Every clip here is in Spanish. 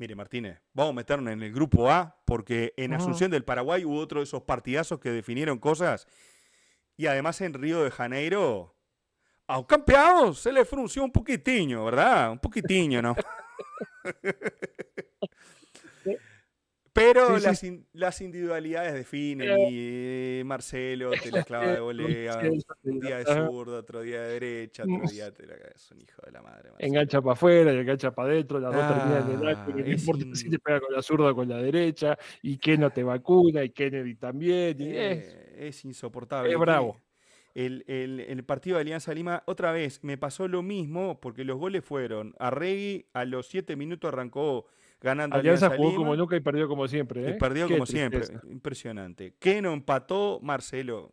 Mire, Martínez, vamos a meternos en el grupo A, porque en. Asunción del Paraguay hubo otro de esos partidazos que definieron cosas. Y además en Río de Janeiro, a un campeón se le frunció un poquitiño, ¿verdad? Un poquitiño, ¿no? Pero Sí, sí, las, in- las individualidades definen Pero- y eh, Marcelo te la clava de volea, un día de zurdo, otro día de derecha, otro día te la es un hijo de la madre. Marcelo. Engancha para afuera y engancha para adentro, las dos terminan Ah, y no es importa in- si te pega con la zurda o con la derecha, y que no te vacuna, y Kennedy también, y es, Eh, es insoportable. es bravo. El, el- el partido de Alianza Lima, otra vez, me pasó lo mismo porque los goles fueron. Arregui a los 7 minutos arrancó ganando Alianza Alianza, jugó Lima. como nunca y perdió como siempre. y ¿eh? perdió Qué como siempre. Impresionante. Keno empató, Marcelo.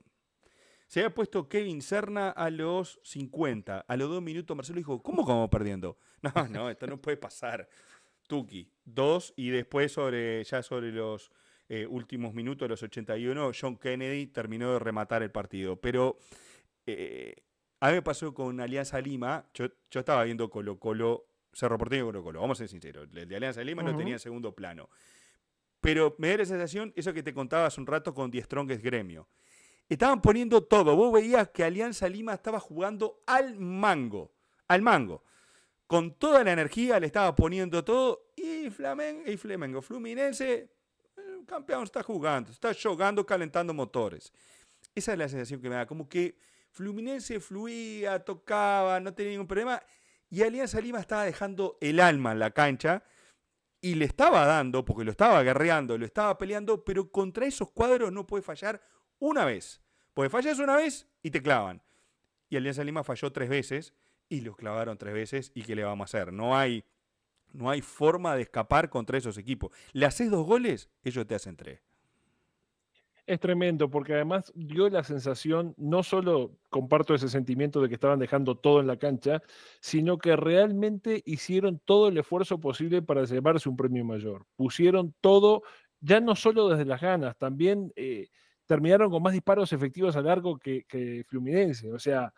Se había puesto Kevin Serna a los 50. A los dos minutos Marcelo dijo, ¿cómo vamos perdiendo? No, no, esto no puede pasar. Tuki, dos, y después sobre, ya sobre los eh, últimos minutos, los 81, John Kennedy terminó de rematar el partido. Pero eh, a mí me pasó con Alianza Lima, yo, yo estaba viendo Colo Colo, Cerro Porteño y Colo Colo, vamos a ser sinceros, el de Alianza Lima Ujú. tenía en segundo plano. Pero me da la sensación, eso que te contaba hace un rato con Die Strongest Gremio. Estaban poniendo todo. Vos veías que Alianza Lima estaba jugando al mango. Al mango. Con toda la energía le estaba poniendo todo. Y Flamengo, y Flamengo Fluminense, el campeón está jugando, está jugando, calentando motores. Esa es la sensación que me da. Como que Fluminense fluía, tocaba, no tenía ningún problema. Y Alianza Lima estaba dejando el alma en la cancha y le estaba dando, porque lo estaba guerreando, lo estaba peleando, pero contra esos cuadros no puede fallar una vez. Porque fallas una vez y te clavan. Y Alianza Lima falló tres veces y los clavaron tres veces. ¿Y qué le vamos a hacer? No hay, no hay forma de escapar contra esos equipos. Le haces dos goles, ellos te hacen tres. Es tremendo, porque además dio la sensación, no solo comparto ese sentimiento de que estaban dejando todo en la cancha, sino que realmente hicieron todo el esfuerzo posible para llevarse un premio mayor. Pusieron todo, ya no solo desde las ganas, también eh, terminaron con más disparos efectivos a largo que, que Fluminense. O sea,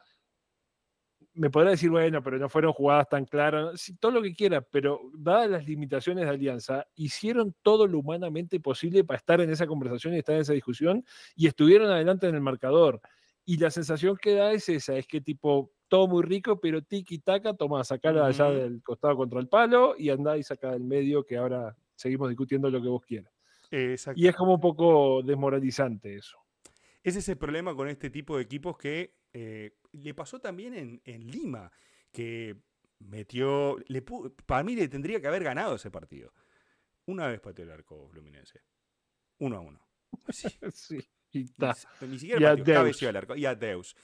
me podrá decir, bueno, pero no fueron jugadas tan claras, sí, todo lo que quiera, pero dadas las limitaciones de Alianza, hicieron todo lo humanamente posible para estar en esa conversación y estar en esa discusión y estuvieron adelante en el marcador. Y la sensación que da es esa, es que tipo, todo muy rico, pero tiki taka, toma, sacala allá del costado contra el palo y andá y saca del medio que ahora seguimos discutiendo lo que vos quieras. Exacto. Y es como un poco desmoralizante eso. Ese es el problema con este tipo de equipos que eh, le pasó también en, en Lima, que metió. Le para mí le tendría que haber ganado ese partido. Una vez pateó el arco Fluminense. Uno a uno. Sí, Sí, y ni, ta. si- ni siquiera pateó, cabeció al arco. Y a Deus.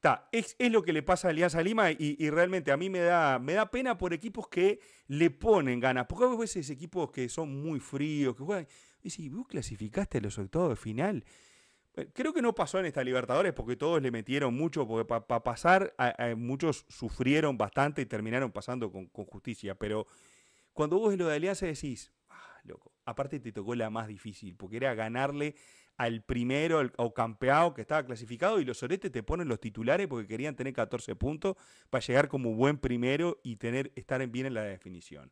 Ta, es, es lo que le pasa a Alianza Lima y, y realmente a mí me da, me da pena por equipos que le ponen ganas. Porque a veces equipos que son muy fríos, que juegan. Y si vos clasificaste a los octavos de final. Eh, Creo que no pasó en esta Libertadores porque todos le metieron mucho, porque para pasar muchos sufrieron bastante y terminaron pasando con, justicia. Pero cuando vos ves lo de Alianza decís, ah, loco, aparte te tocó la más difícil, porque era ganarle al primero al- o campeado que estaba clasificado y los Soretes te ponen los titulares porque querían tener 14 puntos para llegar como buen primero y tener, estar en- bien en la definición.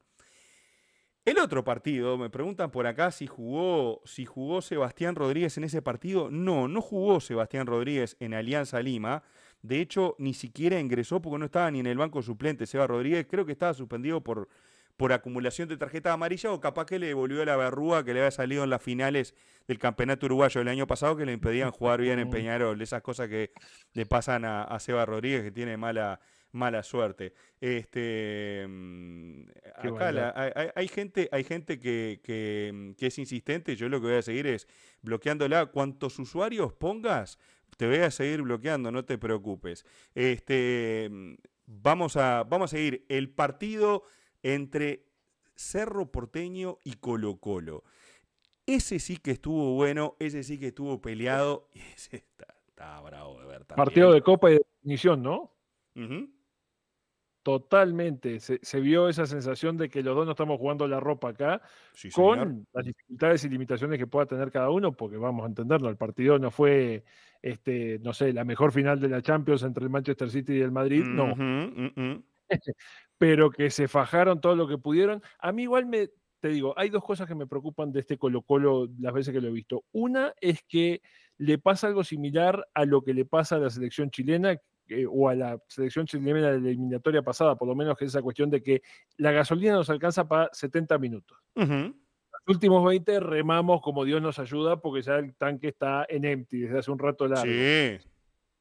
El otro partido, me preguntan por acá si jugó, si jugó Sebastián Rodríguez en ese partido. No, no jugó Sebastián Rodríguez en Alianza Lima. De hecho, ni siquiera ingresó porque no estaba ni en el banco suplente. Seba Rodríguez creo que estaba suspendido por, por acumulación de tarjetas amarillas o capaz que le devolvió la verruga que le había salido en las finales del campeonato uruguayo el año pasado que le impedían jugar bien en. Peñarol. Esas cosas que le pasan a, a Seba Rodríguez que tiene mala, mala suerte. Este, mm, acá la- hay, gente, hay gente que, que, mm, que es insistente. Yo lo que voy a seguir es bloqueándola. Cuantos usuarios pongas, te voy a seguir bloqueando, no te preocupes. Este, mm, vamos, a, vamos a seguir el partido entre Cerro Porteño y Colo Colo. Ese sí que estuvo bueno, ese sí que estuvo peleado y ese está, está bravo de ver también. Partido de Copa y de definición, ¿no? Totalmente. Se, se vio esa sensación de que los dos no estamos jugando la ropa acá, Sí, señor. con las dificultades y limitaciones que pueda tener cada uno, porque vamos a entenderlo, el partido no fue, este, no sé, la mejor final de la Champions entre el Manchester City y el Madrid, no, pero que se fajaron todo lo que pudieron. A mí igual me, te digo, hay dos cosas que me preocupan de este Colo Colo las veces que lo he visto. Una es que le pasa algo similar a lo que le pasa a la selección chilena o a la selección chilena de la eliminatoria pasada, por lo menos que es esa cuestión de que la gasolina nos alcanza para 70 minutos. Los últimos 20 remamos como Dios nos ayuda porque ya el tanque está en empty desde hace un rato largo. Sí.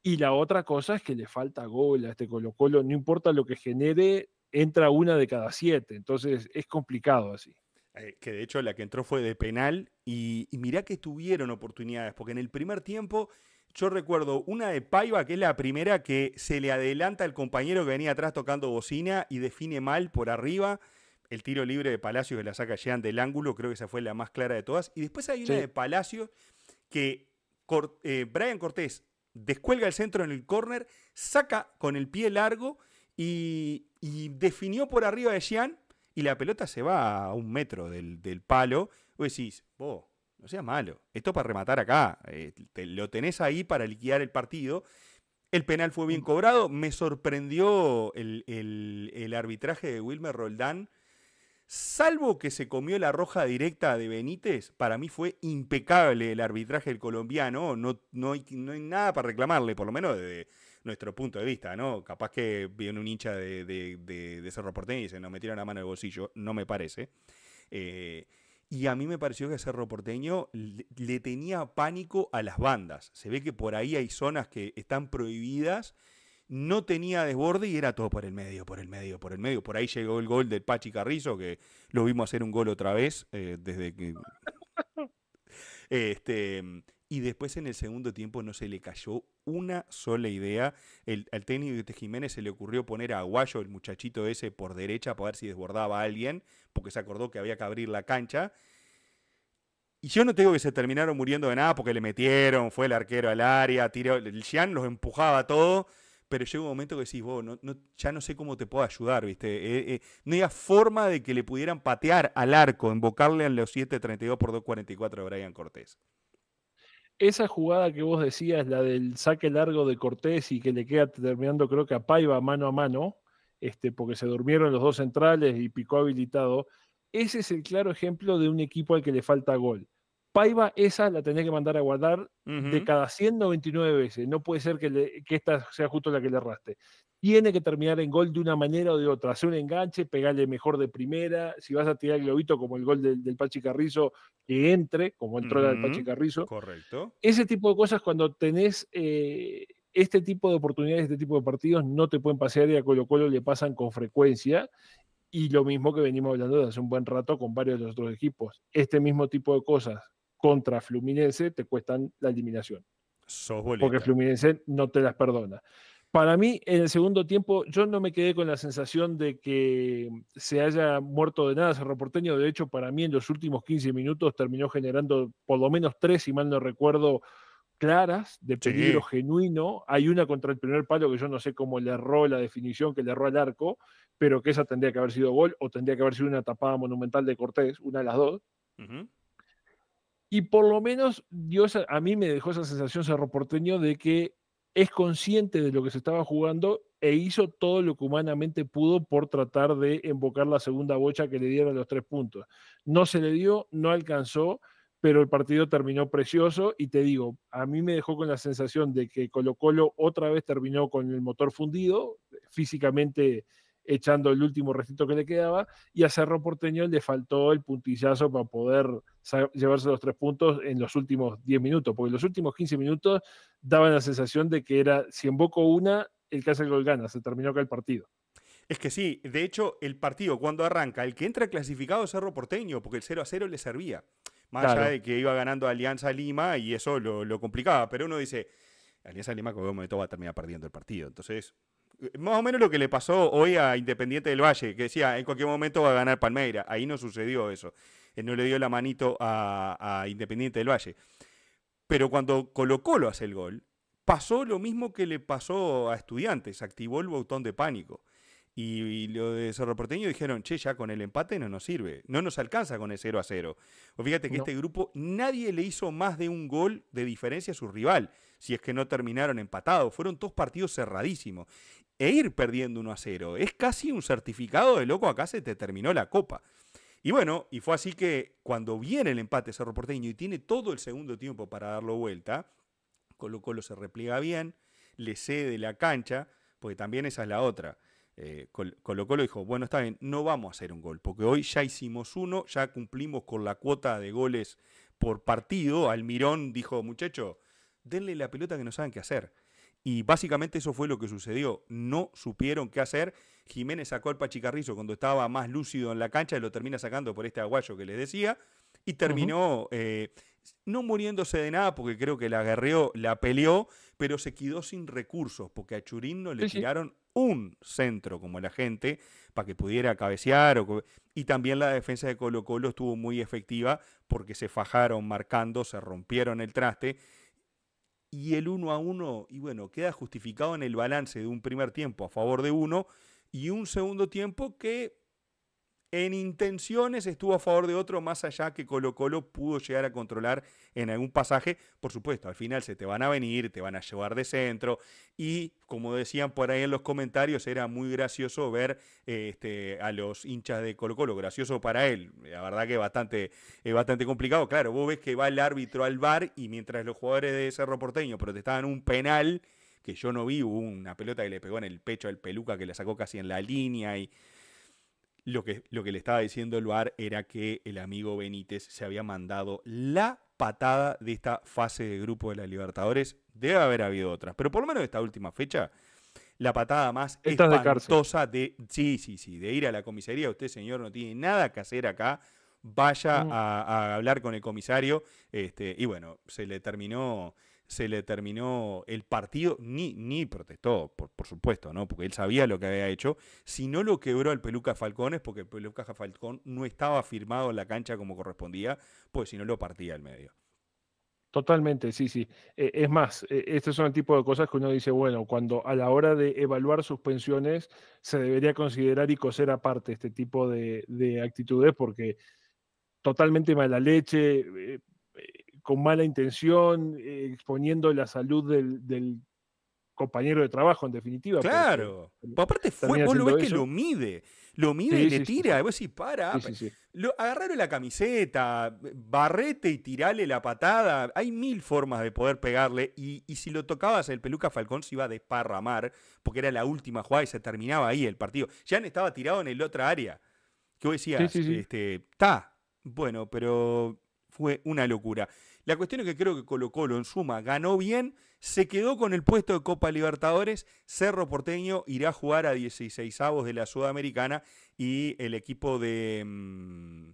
Y la otra cosa es que le falta gol a este Colo Colo, no importa lo que genere, entra una de cada siete, entonces es complicado así. Eh, que de hecho la que entró fue de penal y, mirá que tuvieron oportunidades, porque en el primer tiempo yo recuerdo una de Paiva, que es la primera que se le adelanta al compañero que venía atrás tocando bocina y define mal por arriba. El tiro libre de Palacio que la saca Jean del ángulo, creo que esa fue la más clara de todas. Y después hay una de Palacio que eh, Brian Cortés descuelga el centro en el córner, saca con el pie largo y, definió por arriba de Jean y la pelota se va a un metro del, palo. Vos decís, vos, no seas malo, esto para rematar acá, eh, lo tenés ahí para liquidar el partido. El penal fue bien cobrado, me sorprendió el, el arbitraje de Wilmer Roldán Salvo que se comió la roja directa de Benítez, para mí fue impecable el arbitraje del colombiano. No, no, hay, no hay nada para reclamarle, por lo menos desde nuestro punto de vista, ¿no? Capaz que viene un hincha de, de, Cerro Porteño y se nos metieron la mano en el bolsillo, no me parece. Eh, y a mí me pareció que Cerro Porteño le tenía pánico a las bandas. Se ve que por ahí hay zonas que están prohibidas no tenía desborde y era todo por el medio, por el medio, por el medio. Por ahí llegó el gol del Pachi Carrizo, que lo vimos hacer un gol otra vez, eh, desde que... este, y después en el segundo tiempo no se le cayó una sola idea. El, al técnico de Jiménez se le ocurrió poner a Aguayo, el muchachito ese, por derecha para ver si desbordaba a alguien, porque se acordó que había que abrir la cancha. Y yo no tengo que se terminaron muriendo de nada porque le metieron, fue el arquero al área, tiró, el Jean los empujaba todo pero llega un momento que decís, vos, ya no sé cómo te puedo ayudar, ¿viste? Eh, eh, no había forma de que le pudieran patear al arco, invocarle a los 7.32 por 2.44 de Brian Cortés. Esa jugada que vos decías, la del saque largo de Cortés y que le queda terminando creo que a Paiva mano a mano, este, porque se durmieron los dos centrales y picó habilitado, ese es el claro ejemplo de un equipo al que le falta gol. Paiva, esa la tenés que mandar a guardar de cada 199 veces. No puede ser que, esta sea justo la que le arrastre. Tiene que terminar en gol de una manera o de otra. Hacer un enganche, pegarle mejor de primera. Si vas a tirar el globito como el gol del, Pachi Carrizo, que entre, como entró el Pachi Carrizo. Correcto. Ese tipo de cosas, cuando tenés eh, este tipo de oportunidades, este tipo de partidos, no te pueden pasear y a Colo Colo le pasan con frecuencia. Y lo mismo que venimos hablando desde hace un buen rato con varios de los otros equipos. Este mismo tipo de cosas contra Fluminense te cuestan la eliminación. porque Fluminense no te las perdona. Para mí, en el segundo tiempo, yo no me quedé con la sensación de que se haya muerto de nada Cerro Porteño. De hecho, para mí, en los últimos 15 minutos terminó generando por lo menos tres, si mal no recuerdo, claras de peligro genuino. Hay una contra el primer palo que yo no sé cómo le erró la definición, que le erró al arco, pero que esa tendría que haber sido gol o tendría que haber sido una tapada monumental de Cortés, una de las dos. Y por lo menos Dios a mí me dejó esa sensación Cerro Porteño de que es consciente de lo que se estaba jugando e hizo todo lo que humanamente pudo por tratar de invocar la segunda bocha que le dieron los tres puntos. No se le dio, no alcanzó, pero el partido terminó precioso y te digo, a mí me dejó con la sensación de que Colo Colo otra vez terminó con el motor fundido, físicamente echando el último recito que le quedaba, y a Cerro Porteño le faltó el puntillazo para poder llevarse los tres puntos en los últimos 10 minutos, porque los últimos 15 minutos daban la sensación de que era, si emboco una, el que hace el gol gana, se terminó acá el partido. Es que sí, de hecho, el partido cuando arranca, el que entra clasificado es Cerro Porteño, porque el 0 a 0 le servía. Más allá de que iba ganando Alianza Lima y eso lo, lo complicaba. Pero uno dice, Alianza Lima como momento va a terminar perdiendo el partido. Entonces, más o menos lo que le pasó hoy a Independiente del Valle, que decía, en cualquier momento va a ganar Palmeira. Ahí no sucedió eso. Él no le dio la manito a, Independiente del Valle. Pero cuando Colo Colo hace el gol, pasó lo mismo que le pasó a Estudiantes, activó el botón de pánico. Y, lo de Cerro Porteño dijeron, che, ya con el empate no nos sirve, no nos alcanza con el 0 a 0. O fíjate que este grupo nadie le hizo más de un gol de diferencia a su rival, si es que no terminaron empatados. Fueron dos partidos cerradísimos e ir perdiendo 1 a 0. Es casi un certificado de loco, acá se te terminó la copa. Y bueno, y fue así que cuando viene el empate Cerro Porteño y tiene todo el segundo tiempo para darlo vuelta, Colo Colo se repliega bien, le cede la cancha, porque también esa es la otra. Eh, Colo Colo dijo, bueno, está bien, no vamos a hacer un gol, porque hoy ya hicimos uno, ya cumplimos con la cuota de goles por partido. Almirón dijo, muchacho, denle la pelota que no saben qué hacer. Y básicamente eso fue lo que sucedió. No supieron qué hacer. Jiménez sacó al Pachicarrizo cuando estaba más lúcido en la cancha y lo termina sacando por este aguayo que les decía. Y terminó eh, no muriéndose de nada porque creo que la agarreó, la peleó, pero se quedó sin recursos porque a Churín no le tiraron un centro como la gente para que pudiera cabecear. y también la defensa de Colo Colo estuvo muy efectiva porque se fajaron marcando, se rompieron el traste y el uno a uno, y bueno, queda justificado en el balance de un primer tiempo a favor de uno y un segundo tiempo que en intenciones estuvo a favor de otro, más allá que Colo Colo pudo llegar a controlar en algún pasaje. Por supuesto, al final se te van a venir, te van a llevar de centro. Y como decían por ahí en los comentarios, era muy gracioso ver este, a los hinchas de Colo Colo. Gracioso para él. La verdad que bastante, bastante complicado. Claro, vos ves que va el árbitro al bar y mientras los jugadores de Cerro Porteño protestaban un penal que yo no vi, hubo una pelota que le pegó en el pecho al peluca que le sacó casi en la línea y lo que, lo que le estaba diciendo el VAR era que el amigo Benítez se había mandado la patada de esta fase de grupo de la Libertadores. Debe haber habido otras, pero por lo menos esta última fecha, la patada más espantosa de, sí, sí, sí, de ir a la comisaría. Usted, señor, no tiene nada que hacer acá. Vaya mm. a, a, hablar con el comisario. Este, y bueno, se le terminó se le terminó el partido, ni, ni protestó, por, por, supuesto, ¿no? Porque él sabía lo que había hecho. Si no lo quebró el Peluca Falcón es porque el Peluca Falcón no estaba firmado en la cancha como correspondía, pues si no lo partía al medio. Totalmente, sí, sí. E, es más, e, estos son el tipo de cosas que uno dice, bueno, cuando a la hora de evaluar suspensiones se debería considerar y coser aparte este tipo de, de actitudes porque totalmente mala leche, eh, con mala intención, eh, exponiendo la salud del, compañero de trabajo, en definitiva. Claro. aparte, fue, vos lo ves que lo mide. Lo mide y le tira. vos decís, para. Lo, agarrarle la camiseta, barrete y tirale la patada. Hay mil formas de poder pegarle. Y, y, si lo tocabas, el peluca Falcón se iba a desparramar, porque era la última jugada y se terminaba ahí el partido. Ya estaba tirado en el otra área. ¿Qué vos decías? Este, está. Bueno, pero fue una locura. La cuestión es que creo que Colo Colo en suma ganó bien, se quedó con el puesto de Copa Libertadores, Cerro Porteño irá a jugar a 16 avos de la Sudamericana y el equipo de mm,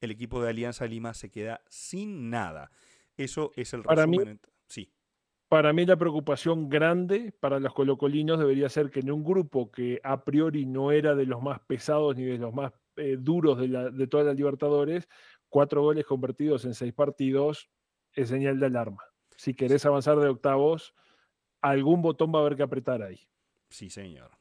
el equipo de Alianza Lima se queda sin nada. Eso es el para resumen. Mí, sí. Para mí la preocupación grande para los colocolinos debería ser que en un grupo que a priori no era de los más pesados ni de los más eh, duros de, la, de todas las Libertadores, cuatro goles convertidos en seis partidos es señal de alarma. Si querés avanzar de octavos, algún botón va a haber que apretar ahí. Sí, señor.